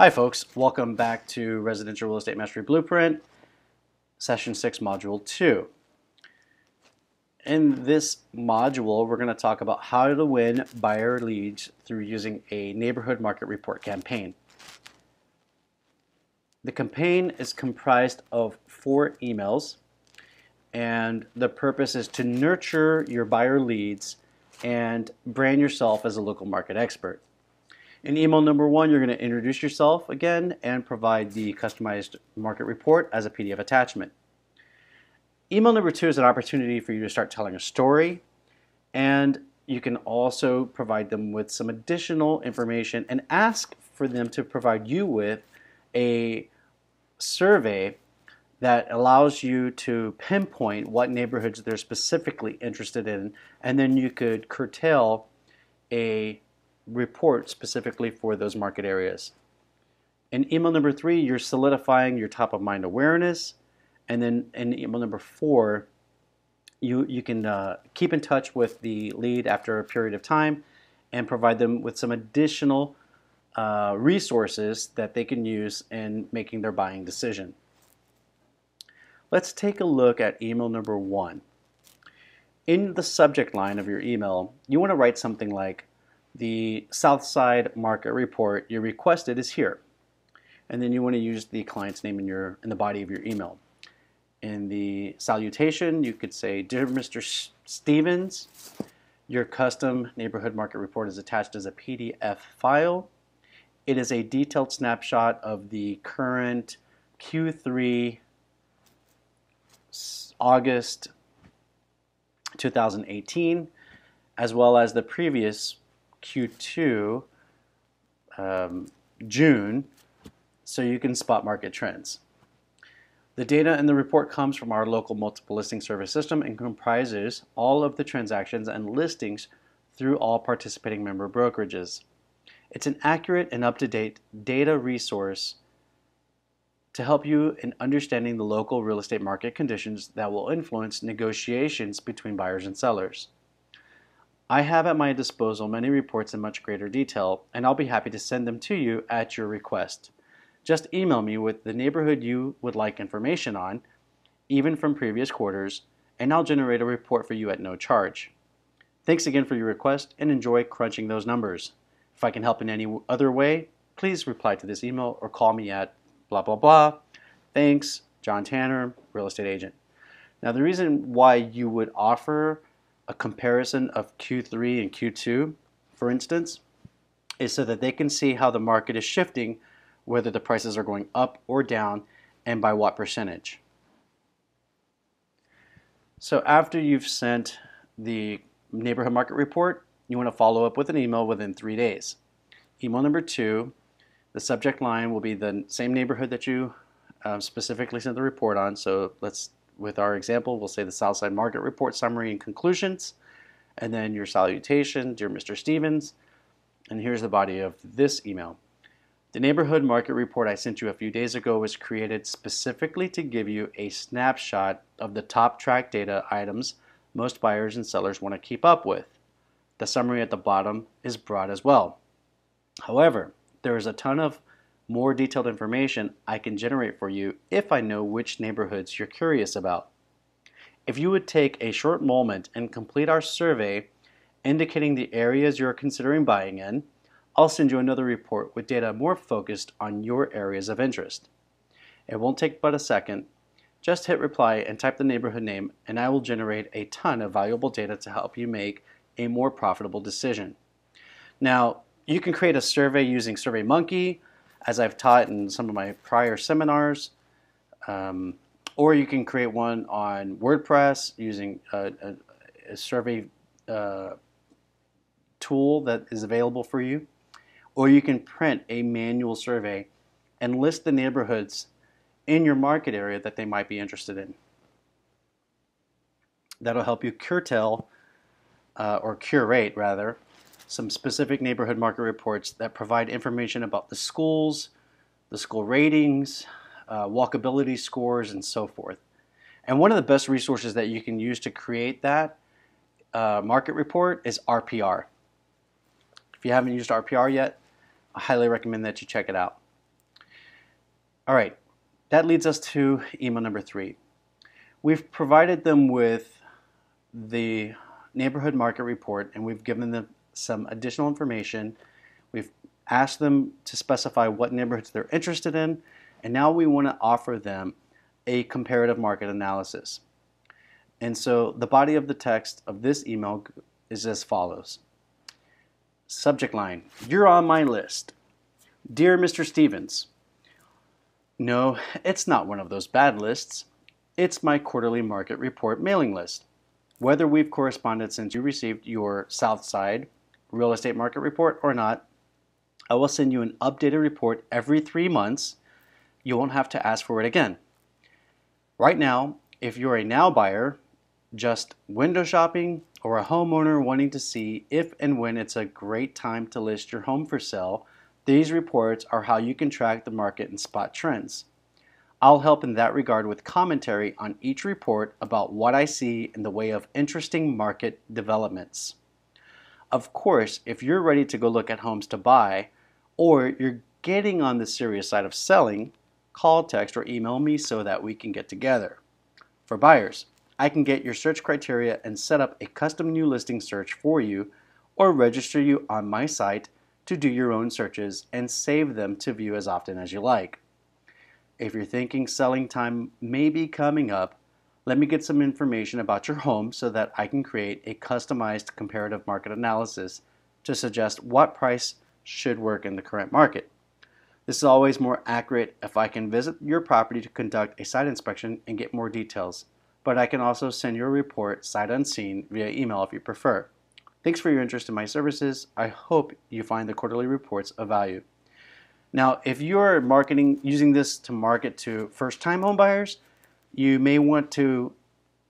Hi folks, welcome back to Residential Real Estate Mastery Blueprint, Session 6, Module 2. In this module, we're going to talk about how to win buyer leads through using a neighborhood market report campaign. The campaign is comprised of four emails, and the purpose is to nurture your buyer leads and brand yourself as a local market expert. In email number one, you're going to introduce yourself again and provide the customized market report as a PDF attachment. Email number two is an opportunity for you to start telling a story and you can also provide them with some additional information and ask for them to provide you with a survey that allows you to pinpoint what neighborhoods they're specifically interested in and then you could curtail a report specifically for those market areas. In email number three, you're solidifying your top of mind awareness. And then in email number four, you, you can uh, keep in touch with the lead after a period of time and provide them with some additional uh, resources that they can use in making their buying decision. Let's take a look at email number one. In the subject line of your email, you want to write something like, the Southside Market Report you requested is here. And then you want to use the client's name in, your, in the body of your email. In the salutation, you could say, Dear Mr. Stevens, your custom neighborhood market report is attached as a PDF file. It is a detailed snapshot of the current Q3 August 2018, as well as the previous Q2 um, June so you can spot market trends. The data in the report comes from our local multiple listing service system and comprises all of the transactions and listings through all participating member brokerages. It's an accurate and up-to-date data resource to help you in understanding the local real estate market conditions that will influence negotiations between buyers and sellers. I have at my disposal many reports in much greater detail, and I'll be happy to send them to you at your request. Just email me with the neighborhood you would like information on, even from previous quarters, and I'll generate a report for you at no charge. Thanks again for your request and enjoy crunching those numbers. If I can help in any other way, please reply to this email or call me at blah blah blah. Thanks, John Tanner, real estate agent. Now the reason why you would offer a comparison of Q3 and Q2, for instance, is so that they can see how the market is shifting, whether the prices are going up or down, and by what percentage. So after you've sent the neighborhood market report, you want to follow up with an email within three days. Email number two, the subject line will be the same neighborhood that you um, specifically sent the report on. So let's with our example, we'll say the Southside Market Report summary and conclusions, and then your salutation, dear Mr. Stevens, and here's the body of this email. The neighborhood market report I sent you a few days ago was created specifically to give you a snapshot of the top track data items most buyers and sellers want to keep up with. The summary at the bottom is broad as well. However, there is a ton of more detailed information I can generate for you if I know which neighborhoods you're curious about. If you would take a short moment and complete our survey indicating the areas you're considering buying in, I'll send you another report with data more focused on your areas of interest. It won't take but a second. Just hit reply and type the neighborhood name and I will generate a ton of valuable data to help you make a more profitable decision. Now, you can create a survey using SurveyMonkey as I've taught in some of my prior seminars. Um, or you can create one on WordPress using a, a, a survey uh, tool that is available for you. Or you can print a manual survey and list the neighborhoods in your market area that they might be interested in. That'll help you curtail uh, or curate rather some specific neighborhood market reports that provide information about the schools, the school ratings, uh, walkability scores, and so forth. And one of the best resources that you can use to create that uh, market report is RPR. If you haven't used RPR yet, I highly recommend that you check it out. All right, that leads us to email number three. We've provided them with the neighborhood market report and we've given them some additional information. We've asked them to specify what neighborhoods they're interested in, and now we want to offer them a comparative market analysis. And so the body of the text of this email is as follows. Subject line, you're on my list. Dear Mr. Stevens, no, it's not one of those bad lists. It's my quarterly market report mailing list. Whether we've corresponded since you received your Southside real estate market report or not, I will send you an updated report every three months. You won't have to ask for it again. Right now, if you're a now buyer, just window shopping, or a homeowner wanting to see if and when it's a great time to list your home for sale, these reports are how you can track the market and spot trends. I'll help in that regard with commentary on each report about what I see in the way of interesting market developments. Of course, if you're ready to go look at homes to buy, or you're getting on the serious side of selling, call, text, or email me so that we can get together. For buyers, I can get your search criteria and set up a custom new listing search for you or register you on my site to do your own searches and save them to view as often as you like. If you're thinking selling time may be coming up, let me get some information about your home so that I can create a customized comparative market analysis to suggest what price should work in the current market. This is always more accurate if I can visit your property to conduct a site inspection and get more details but I can also send you a report sight unseen via email if you prefer. Thanks for your interest in my services. I hope you find the quarterly reports of value. Now, if you're marketing using this to market to first-time homebuyers, you may want to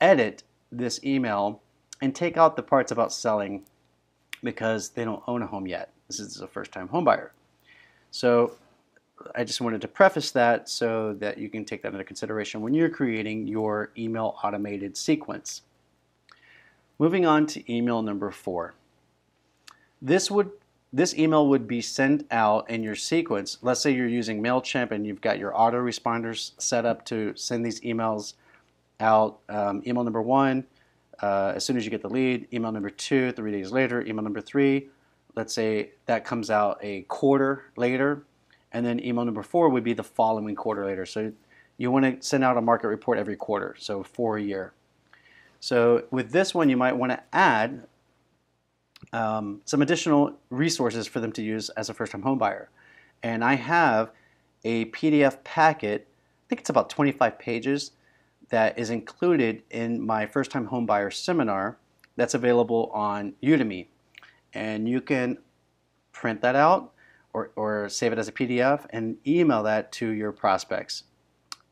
edit this email and take out the parts about selling because they don't own a home yet. This is a first-time homebuyer. So I just wanted to preface that so that you can take that into consideration when you're creating your email automated sequence. Moving on to email number four. This would this email would be sent out in your sequence. Let's say you're using MailChimp and you've got your autoresponders set up to send these emails out. Um, email number one, uh, as soon as you get the lead. Email number two, three days later. Email number three, let's say that comes out a quarter later and then email number four would be the following quarter later. So you want to send out a market report every quarter, so for a year. So with this one, you might want to add um, some additional resources for them to use as a first-time home buyer. And I have a PDF packet, I think it's about 25 pages, that is included in my first-time home buyer seminar that's available on Udemy. And you can print that out or, or save it as a PDF and email that to your prospects.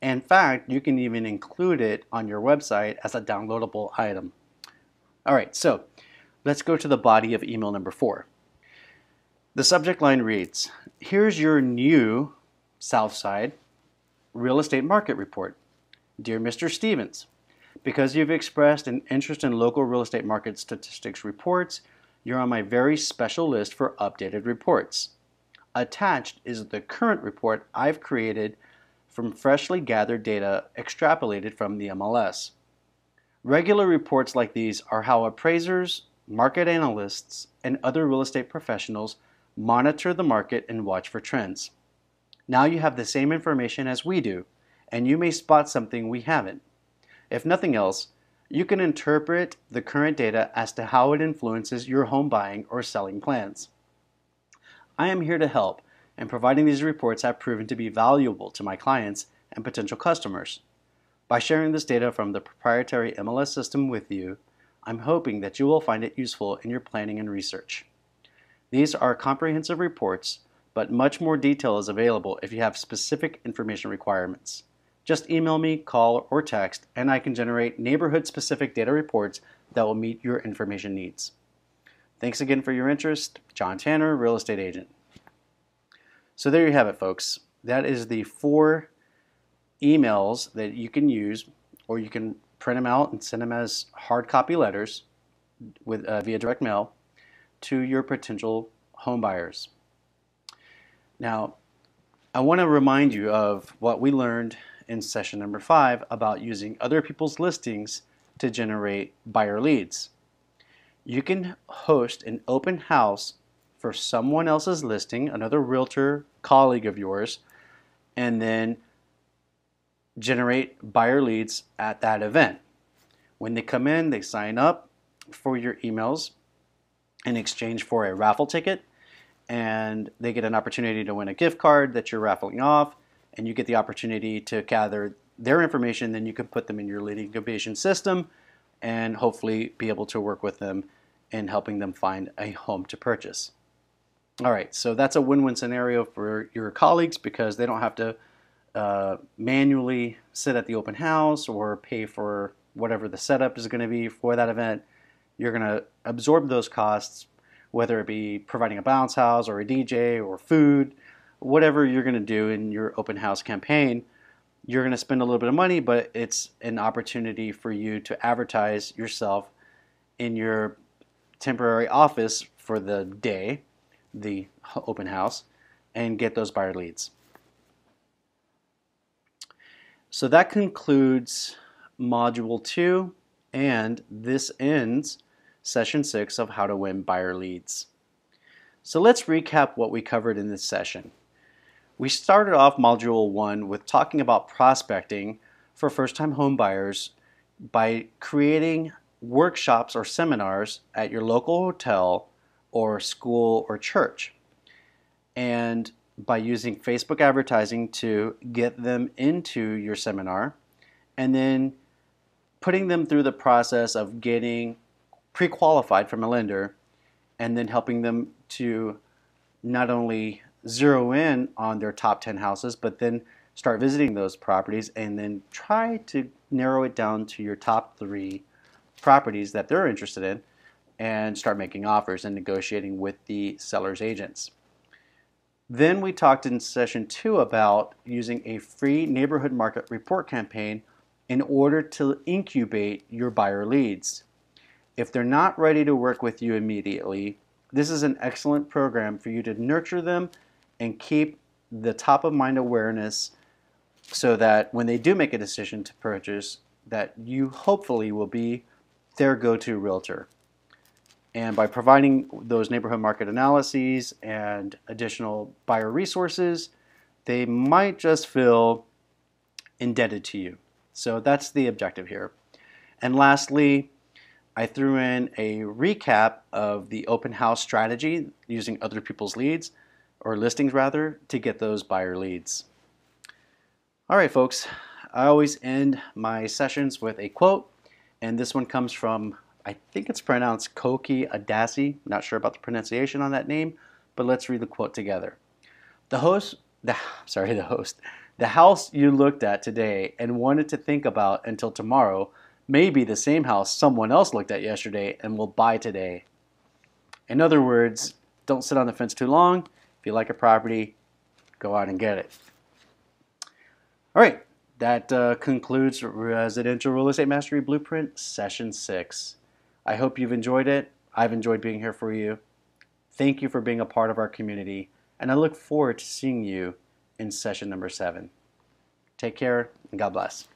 In fact, you can even include it on your website as a downloadable item. All right, so let's go to the body of email number four. The subject line reads, here's your new Southside real estate market report. Dear Mr. Stevens, because you've expressed an interest in local real estate market statistics reports, you're on my very special list for updated reports. Attached is the current report I've created from freshly gathered data extrapolated from the MLS. Regular reports like these are how appraisers, market analysts, and other real estate professionals monitor the market and watch for trends. Now you have the same information as we do, and you may spot something we haven't. If nothing else, you can interpret the current data as to how it influences your home buying or selling plans. I am here to help, and providing these reports have proven to be valuable to my clients and potential customers. By sharing this data from the proprietary MLS system with you, I'm hoping that you will find it useful in your planning and research. These are comprehensive reports, but much more detail is available if you have specific information requirements. Just email me, call, or text, and I can generate neighborhood-specific data reports that will meet your information needs. Thanks again for your interest. John Tanner, real estate agent. So there you have it, folks. That is the four emails that you can use, or you can print them out and send them as hard copy letters with uh, via direct mail to your potential home buyers. Now, I want to remind you of what we learned in session number five about using other people's listings to generate buyer leads. You can host an open house for someone else's listing, another realtor colleague of yours, and then generate buyer leads at that event. When they come in, they sign up for your emails in exchange for a raffle ticket, and they get an opportunity to win a gift card that you're raffling off, and you get the opportunity to gather their information. Then you can put them in your lead incubation system and hopefully be able to work with them in helping them find a home to purchase. All right, so that's a win-win scenario for your colleagues because they don't have to uh, manually sit at the open house or pay for whatever the setup is going to be for that event. You're going to absorb those costs, whether it be providing a bounce house or a DJ or food, whatever you're going to do in your open house campaign. You're going to spend a little bit of money, but it's an opportunity for you to advertise yourself in your temporary office for the day the open house and get those buyer leads. So that concludes module two and this ends session six of how to win buyer leads. So let's recap what we covered in this session. We started off module one with talking about prospecting for first-time home buyers by creating workshops or seminars at your local hotel or school or church. And by using Facebook advertising to get them into your seminar and then putting them through the process of getting pre-qualified from a lender and then helping them to not only zero in on their top 10 houses but then start visiting those properties and then try to narrow it down to your top three properties that they're interested in and start making offers and negotiating with the seller's agents. Then we talked in session two about using a free neighborhood market report campaign in order to incubate your buyer leads. If they're not ready to work with you immediately, this is an excellent program for you to nurture them and keep the top of mind awareness so that when they do make a decision to purchase that you hopefully will be their go-to realtor. And by providing those neighborhood market analyses and additional buyer resources, they might just feel indebted to you. So that's the objective here. And lastly, I threw in a recap of the open house strategy using other people's leads, or listings rather, to get those buyer leads. All right, folks, I always end my sessions with a quote, and this one comes from I think it's pronounced Koki Adasi. Not sure about the pronunciation on that name, but let's read the quote together. The host, the sorry, the host, the house you looked at today and wanted to think about until tomorrow may be the same house someone else looked at yesterday and will buy today. In other words, don't sit on the fence too long. If you like a property, go out and get it. All right, that uh, concludes Residential Real Estate Mastery Blueprint Session 6. I hope you've enjoyed it. I've enjoyed being here for you. Thank you for being a part of our community, and I look forward to seeing you in session number seven. Take care, and God bless.